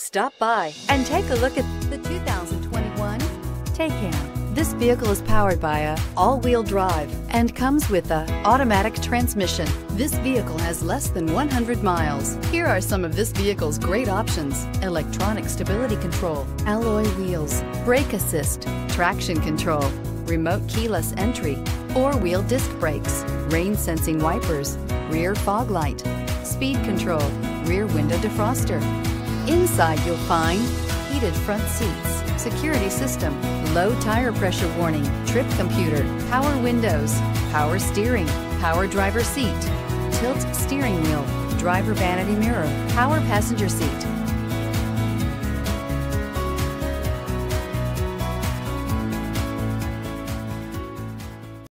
Stop by and take a look at the 2021 Taycan. This vehicle is powered by a all-wheel drive and comes with a automatic transmission. This vehicle has less than 100 miles. Here are some of this vehicle's great options. Electronic stability control, alloy wheels, brake assist, traction control, remote keyless entry, four-wheel disc brakes, rain sensing wipers, rear fog light, speed control, rear window defroster. Inside you'll find heated front seats, security system, low tire pressure warning, trip computer, power windows, power steering, power driver seat, tilt steering wheel, driver vanity mirror, power passenger seat,